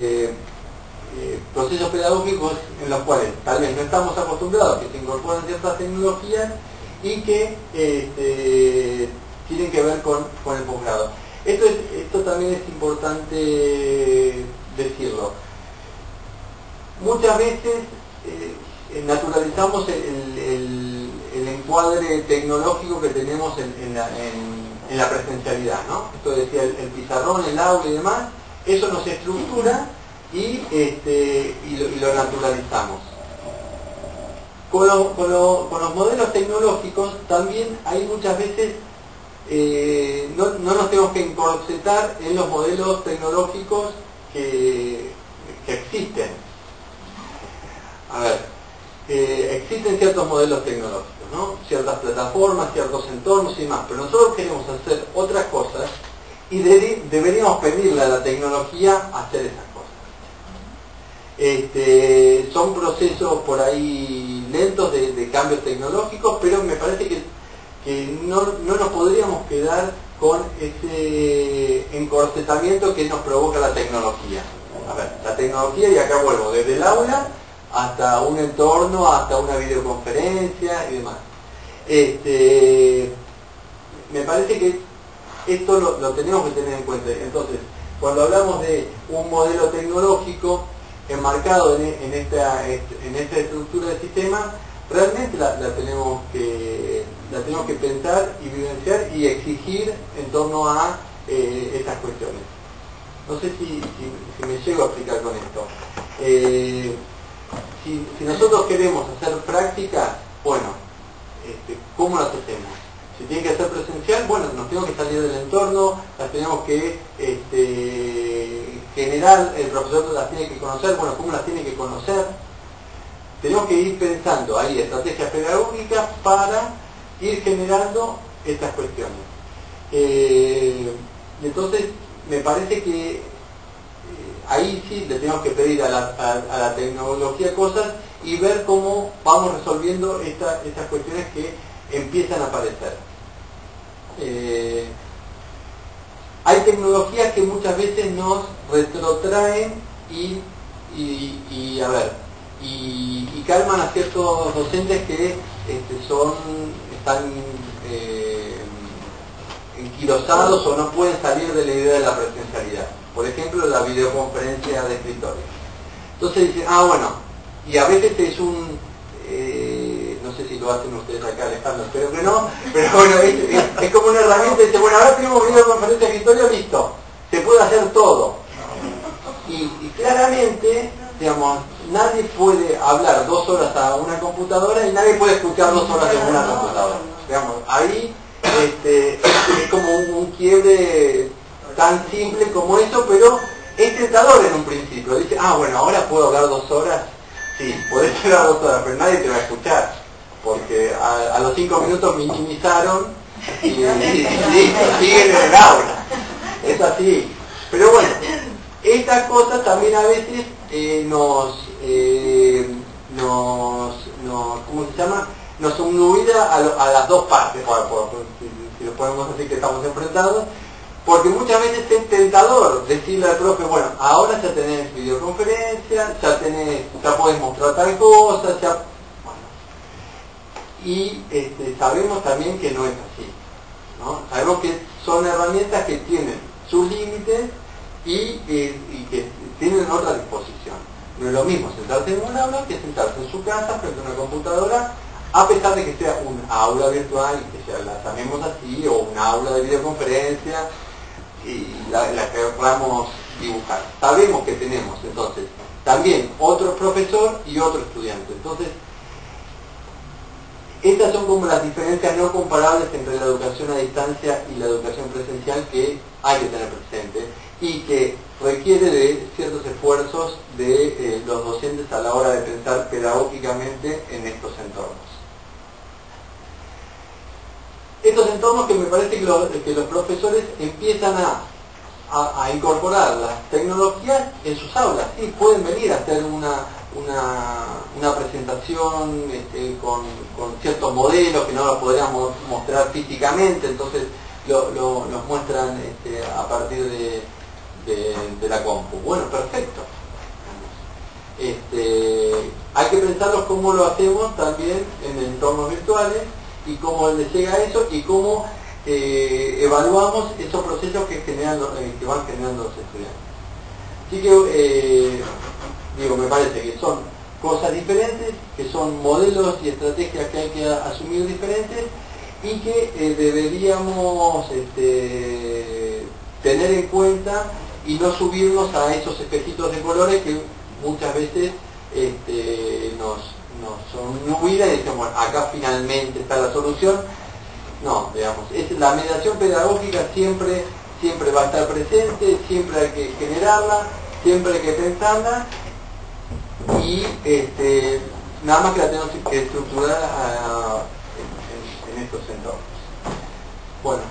eh, eh, procesos pedagógicos en los cuales tal vez no estamos acostumbrados, que se incorporan ciertas tecnologías y que este, tienen que ver con, el posgrado. Esto, esto también es importante decirlo. Muchas veces eh, naturalizamos el, encuadre tecnológico que tenemos en, la, presencialidad, ¿no? Esto decía el, pizarrón, el aula y demás, eso nos estructura y, este, lo, naturalizamos. Con, los modelos tecnológicos también hay muchas veces, eh, no, nos tenemos que encorsetar en los modelos tecnológicos que, existen. A ver, eh, existen ciertos modelos tecnológicos, ¿no? ciertas plataformas, ciertos entornos y demás, pero nosotros queremos hacer otras cosas y deberíamos pedirle a la tecnología hacer esas cosas. Este, son procesos por ahí lentos de, cambios tecnológicos, pero me parece que, no, no, nos podríamos quedar con ese encorsetamiento que nos provoca la tecnología. A ver, la tecnología, y acá vuelvo, desde el aula hasta un entorno, hasta una videoconferencia y demás. Este, me parece que esto lo, tenemos que tener en cuenta. Entonces, cuando hablamos de un modelo tecnológico enmarcado en, esta, en esta estructura del sistema, realmente la, tenemos que, la tenemos que pensar y vivenciar y exigir en torno a eh, estas cuestiones. No sé si, me llego a explicar con esto. Eh, si, nosotros queremos hacer práctica, bueno, este, ¿cómo lo hacemos? Si tiene que ser presencial, bueno, nos tenemos que salir del entorno, las tenemos que este, generar, el profesor las tiene que conocer, bueno, ¿cómo las tiene que conocer? Tenemos que ir pensando ahí estrategias pedagógicas para ir generando estas cuestiones. Eh, entonces, me parece que eh, ahí sí le tenemos que pedir a la, tecnología cosas y ver cómo vamos resolviendo estas cuestiones que empiezan a aparecer. Eh, hay tecnologías que muchas veces nos retrotraen y, a ver, y, calman a ciertos docentes que este, son, están eh, enquilosados o no pueden salir de la idea de la presencialidad. Por ejemplo, la videoconferencia de escritorio. Entonces dicen, ah, bueno, y a veces es un... Sé si lo hacen ustedes acá, Alejandro, espero que no, pero bueno, es, como una herramienta, dice, bueno, ahora tenemos videoconferencia de escritorio, listo, se puede hacer todo. Y, claramente, digamos, nadie puede hablar dos horas a una computadora y nadie puede escuchar dos horas en una computadora. Digamos, ahí este, es como un, quiebre tan simple como eso, pero es tentador en un principio. Dice, ah, bueno, ahora puedo hablar dos horas. Sí, podés hablar dos horas, pero nadie te va a escuchar porque a, los cinco minutos minimizaron y, siguen en el aula. Es así. Pero bueno, estas cosas también a veces eh, nos, eh, nos, nos, ¿cómo se llama? Nos unubila a, las dos partes, si, lo podemos decir que estamos enfrentados, porque muchas veces es tentador decirle al profe, bueno, ahora ya tenés videoconferencia, ya tenés, ya podés mostrar tal cosa, ya y este, sabemos también que no es así. Sabemos que son herramientas que tienen sus límites y, que tienen otra disposición. No es lo mismo sentarse en un aula que sentarse en su casa frente a una computadora, a pesar de que sea un aula virtual y que sea, la llamemos así, o un aula de videoconferencia, y la, la queramos dibujar. Sabemos que tenemos entonces también otro profesor y otro estudiante. Entonces, estas son como las diferencias no comparables entre la educación a distancia y la educación presencial que hay que tener presente y que requiere de ciertos esfuerzos de eh, los docentes a la hora de pensar pedagógicamente en estos entornos. Estos entornos que me parece que los, profesores empiezan a, incorporar las tecnologías en sus aulas. Sí, pueden venir a hacer una, una, presentación este, con, ciertos modelos que no lo podríamos mostrar físicamente, entonces lo, nos muestran este, a partir de, de, la compu. Bueno, perfecto. este, hay que pensarlo cómo lo hacemos también en entornos virtuales y cómo les llega eso y cómo eh, evaluamos esos procesos que, generan, eh, que van generando los estudiantes. Así que, eh, parece que son cosas diferentes, que son modelos y estrategias que hay que asumir diferentes y que deberíamos este, tener en cuenta y no subirnos a esos espejitos de colores que muchas veces este, nos, nos son y decimos, acá finalmente está la solución. No, digamos, es, la mediación pedagógica siempre, siempre va a estar presente, siempre hay que generarla, siempre hay que pensarla y este, nada más que la tenemos que estructurar en, estos entornos. Bueno,